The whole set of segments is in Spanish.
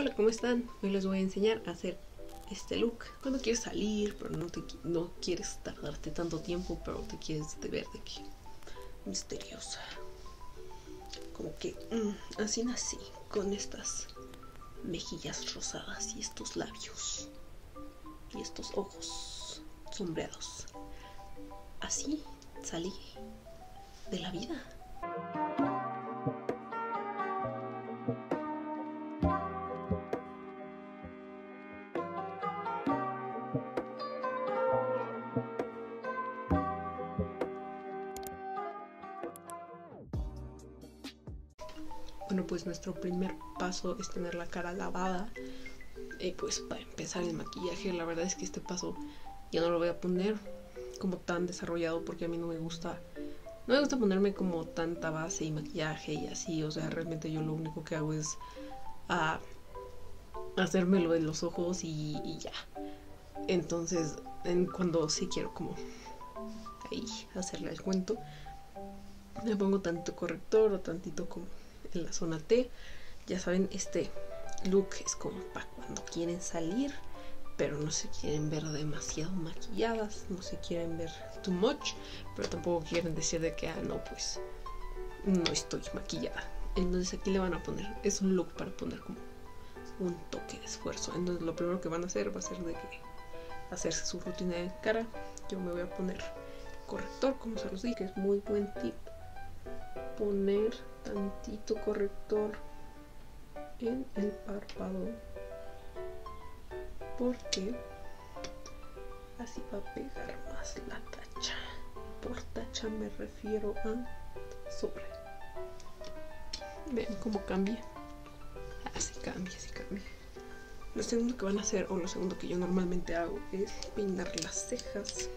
Hola, ¿cómo están? Hoy les voy a enseñar a hacer este look. Cuando quieres salir, pero no, te, no quieres tardarte tanto tiempo, pero te quieres ver de que misteriosa. Como que mm, así nací, con estas mejillas rosadas y estos labios y estos ojos sombreados. Así salí de la vida. Nuestro primer paso es tener la cara lavada. Y pues para empezar el maquillaje, la verdad es que este paso ya no lo voy a poner como tan desarrollado porque a mí no me gusta no me gusta ponerme como tanta base y maquillaje y así, o sea, realmente yo lo único que hago es a hacerme lo de los ojos y, ya. Entonces, en, cuando sí quiero como ahí hacerle el cuento, me pongo tanto corrector o tantito como en la zona T. Ya saben, este look es como para cuando quieren salir pero no se quieren ver demasiado maquilladas, no se quieren ver too much, pero tampoco quieren decir de que, ah, no, pues no estoy maquillada. Entonces aquí le van a poner, es un look para poner como un toque de esfuerzo. Entonces lo primero que van a hacer va a ser de que hacerse su rutina de cara. Yo me voy a poner corrector, como se los dije, es muy buen tip. Poner tantito corrector en el párpado porque así va a pegar más la tacha. Por tacha me refiero a sobre. Ven cómo cambia. Así cambia, así cambia. Lo segundo que van a hacer, o lo segundo que yo normalmente hago, es peinar las cejas.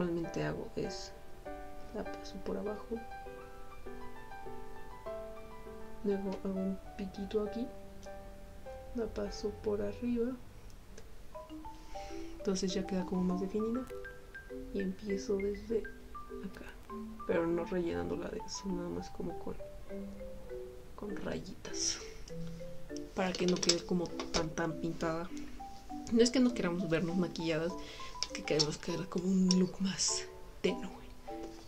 Normalmente hago es la paso por abajo. Luego hago un piquito aquí. La paso por arriba. Entonces ya queda como más definida. Y empiezo desde acá. Pero no rellenándola de eso nada más como con con rayitas. Para que no quede como tan tan pintada. No es que no queramos vernos maquilladas que queremos que haga como un look más tenue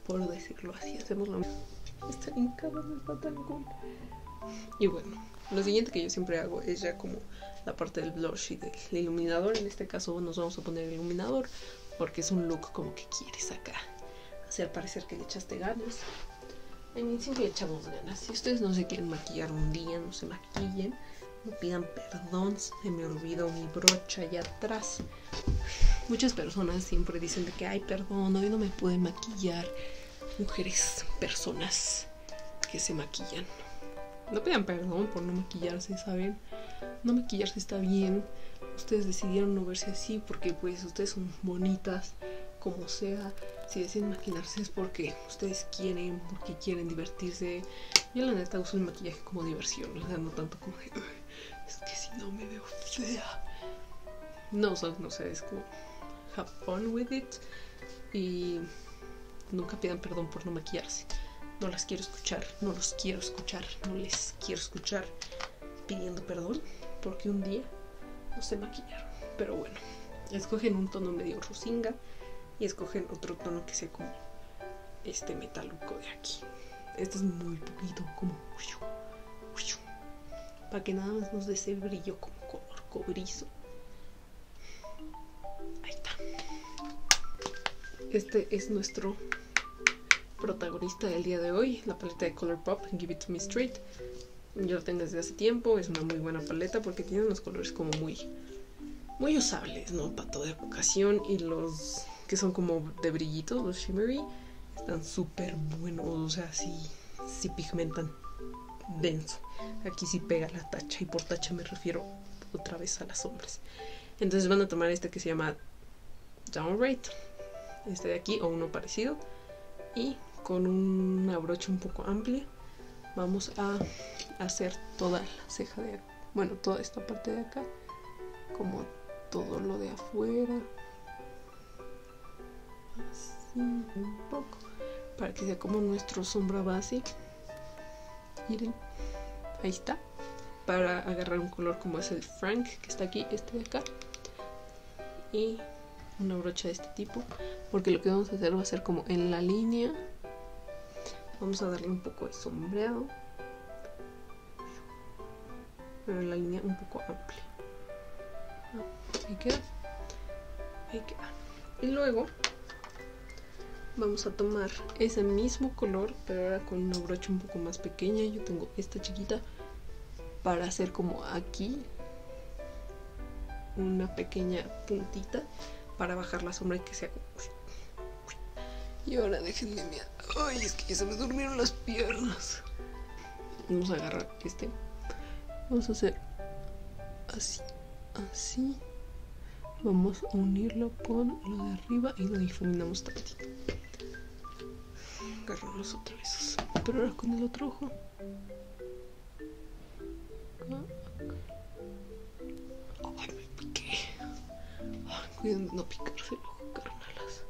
por decirlo así. Hacemos lo mismo. Está hincado el pantalón. Y bueno, lo siguiente que yo siempre hago es ya como la parte del blush y del iluminador. En este caso nos vamos a poner el iluminador porque es un look como que quieres acá hacer parecer que le echaste ganas. A mí siempre le echamos ganas. Si ustedes no se quieren maquillar un día, no se maquillen. No pidan perdón, se me olvidó mi brocha allá atrás. Muchas personas siempre dicen de que, ay, perdón, hoy no me pude maquillar. Mujeres, personas que se maquillan. No pidan perdón por no maquillarse, ¿saben? No maquillarse está bien. Ustedes decidieron no verse así porque pues ustedes son bonitas, como sea. Si deciden maquillarse es porque ustedes quieren, porque quieren divertirse. Yo la neta uso el maquillaje como diversión, o sea, no tanto como es que si no me veo fea. No, no sé, es como have fun with it y nunca pidan perdón por no maquillarse. No las quiero escuchar, no los quiero escuchar, no les quiero escuchar pidiendo perdón porque un día no se maquillaron. Pero bueno, escogen un tono medio rosinga y escogen otro tono que sea como este metaluco de aquí. Este es muy poquito, como para que nada más nos dé ese brillo como color cobrizo. Este es nuestro protagonista del día de hoy, la paleta de Colourpop Give It To Me Straight. Yo la tengo desde hace tiempo, es una muy buena paleta porque tiene unos colores como muy, muy usables, ¿no? Para toda ocasión y los que son como de brillito, los shimmery, están súper buenos, o sea, sí, pigmentan denso. Aquí sí pega la tacha y por tacha me refiero otra vez a las sombras. Entonces van a tomar este que se llama Downright este de aquí o uno parecido. Y con una brocha un poco amplia vamos a hacer toda la ceja de bueno toda esta parte de acá como todo lo de afuera. Así un poco para que sea como nuestro sombra base miren ahí está para agarrar un color como es el Frank que está aquí este de acá. Y una brocha de este tipo porque lo que vamos a hacer va a ser como en la línea. Vamos a darle un poco de sombreado pero en la línea un poco amplia. Ahí queda. Ahí queda. Y luego vamos a tomar ese mismo color pero ahora con una brocha un poco más pequeña. Yo tengo esta chiquita para hacer como aquí una pequeña puntita para bajar la sombra y que sea y ahora déjenme mirar ay es que ya se me durmieron las piernas. Vamos a agarrar este. Vamos a hacer así así. Vamos a unirlo con lo de arriba y lo difuminamos tantito. Agarramos otra vez. Pero ahora con el otro ojo cuiden de no picarse el ojo carnalas.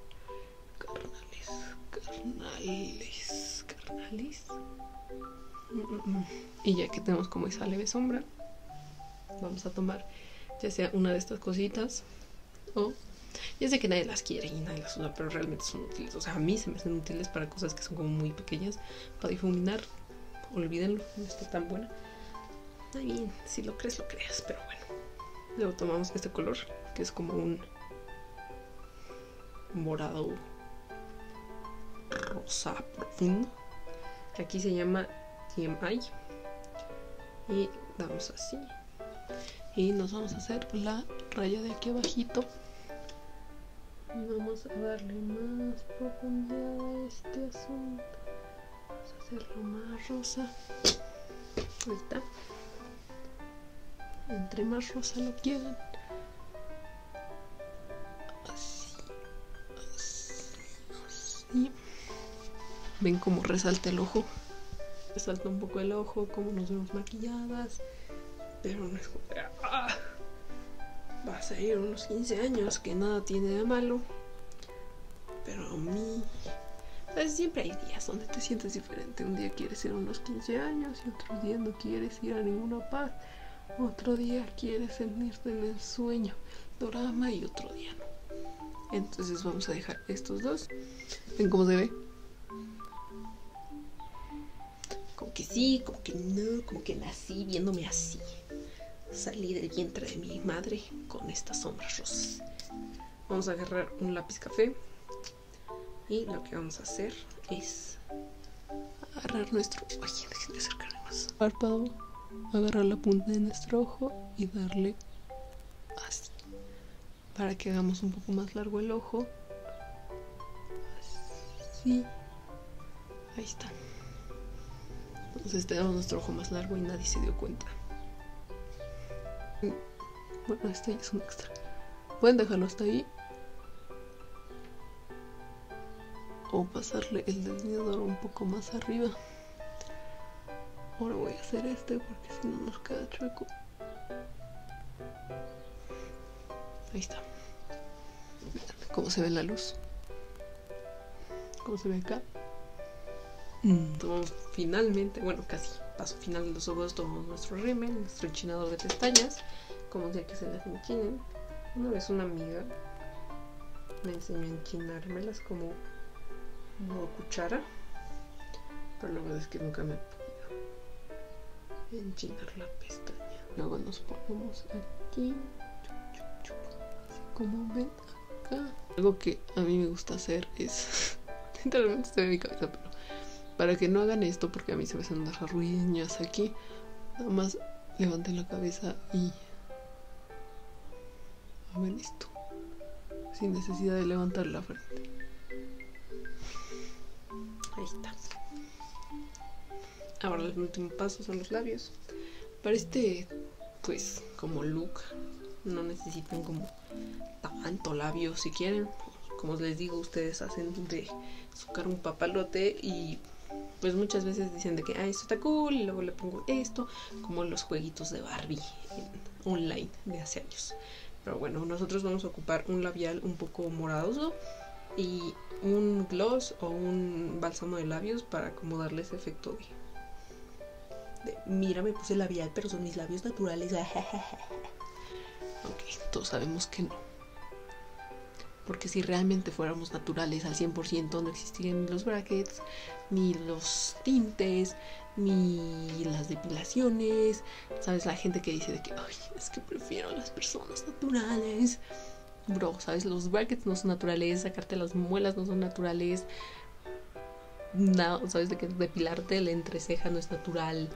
Carnales carnales carnales y ya que tenemos como esa leve sombra vamos a tomar ya sea una de estas cositas o ya sé que nadie las quiere y nadie las usa pero realmente son útiles. O sea a mí se me hacen útiles para cosas que son como muy pequeñas para difuminar. Olvídenlo no está tan buena. Está bien si lo crees lo creas pero bueno. Luego tomamos este color que es como un morado rosa profundo aquí se llama TMI y damos así. Y nos vamos a hacer la raya de aquí abajito. Y vamos a darle más profundidad a este asunto. Vamos a hacerlo más rosa. Ahí está. Entre más rosa lo quieran ven cómo resalta el ojo resalta un poco el ojo, como nos vemos maquilladas, pero no es como ¡ah! vas a ir unos 15 años, que nada tiene de malo, pero a mí, pues siempre hay días donde te sientes diferente, un día quieres ir a unos 15 años y otro día no quieres ir a ninguna paz, otro día quieres sentirte en el sueño, dorama y otro día no. Entonces vamos a dejar estos dos. ¿Ven cómo se ve? Que sí, como que no, como que nací viéndome así. Salí del vientre de mi madre con estas sombras rosas. Vamos a agarrar un lápiz café y lo que vamos a hacer es agarrar nuestro... Oye, déjenme acercarme más. Párpado, agarrar la punta de nuestro ojo y darle así. Para que hagamos un poco más largo el ojo. Así. Ahí está. Entonces tenemos nuestro ojo más largo y nadie se dio cuenta. Bueno, este ya es un extra. Pueden dejarlo hasta ahí. O pasarle el delineador un poco más arriba. Ahora voy a hacer este porque si no nos queda chueco. Ahí está. cómo se ve la luz. Cómo se ve acá. Tomamos finalmente, bueno, casi paso final de los ojos, tomamos nuestro rímel, nuestro enchinador de pestañas, como sea que se las enchinen. Una vez una amiga me enseñó a enchinármelas como modo cuchara, pero la verdad es que nunca me he podido enchinar la pestaña. Luego nos ponemos aquí, así como ven acá. Algo que a mí me gusta hacer es, literalmente estoy en mi cabeza, pero para que no hagan esto, porque a mí se me hacen unas arruinas aquí, nada más levanten la cabeza y hagan esto, sin necesidad de levantar la frente. Ahí está. Ahora el último paso son los labios. Para este, pues, como look, no necesitan como tanto labio si quieren. Como les digo, ustedes hacen de azúcar un papalote y pues muchas veces dicen de que, ah, esto está cool, y luego le pongo esto, como los jueguitos de Barbie online de hace años. Pero bueno, nosotros vamos a ocupar un labial un poco morado y un gloss o un bálsamo de labios para como darle ese efecto de, de mira me puse labial pero son mis labios naturales ok todos sabemos que no porque si realmente fuéramos naturales al 100% no existirían los brackets ni los tintes ni las depilaciones sabes la gente que dice de que Ay, es que prefiero las personas naturales bro, ¿sabes? Los brackets no son naturales, sacarte las muelas no son naturales. No, ¿sabes? De que depilarte la entreceja no es natural.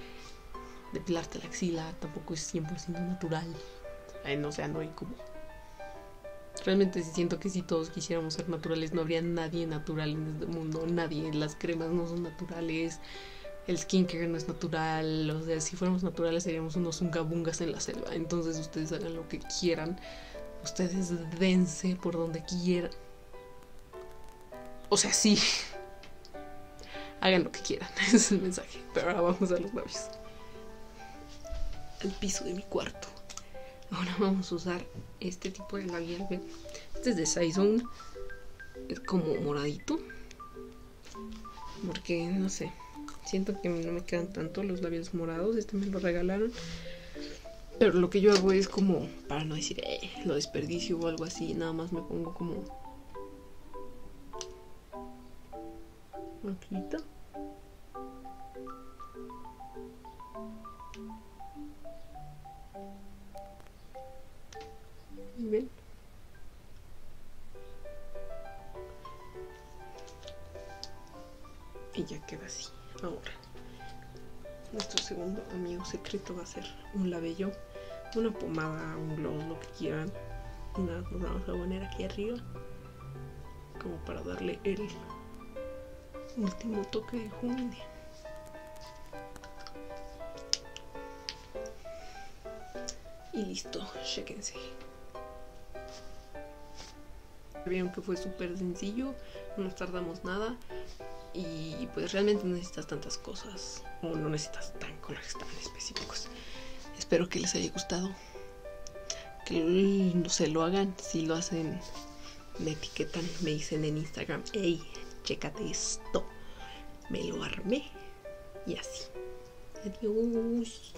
Depilarte la axila tampoco es 100% natural. No, o sea, no como... Realmente siento que si todos quisiéramos ser naturales no habría nadie natural en este mundo. Nadie. Las cremas no son naturales. El skincare no es natural. O sea, si fuéramos naturales seríamos unos zungabungas en la selva. Entonces ustedes hagan lo que quieran Ustedes dense por donde quieran. O sea, sí. Hagan lo que quieran. Ese es el mensaje. Pero ahora vamos a los labios. Al piso de mi cuarto. Ahora vamos a usar este tipo de labial. Este es de Saison. Es como moradito. Porque, no sé. Siento que no me quedan tanto los labios morados. Este me lo regalaron. Pero lo que yo hago es como, para no decir, eh, lo desperdicio o algo así, nada más me pongo como... Y ya queda así. Ahora, nuestro segundo amigo secreto va a ser un labello una pomada, un gloss, lo que quieran. Y nada, nos vamos a poner aquí arriba. Como para darle el último toque de junio. Y listo, chequense. Vieron que fue súper sencillo, no nos tardamos nada y pues realmente no necesitas tantas cosas o no necesitas tan colores tan específicos. Espero que les haya gustado. Que no se lo hagan. Si lo hacen, me etiquetan, me dicen en Instagram, hey, chécate esto. Me lo armé. Y así. Adiós.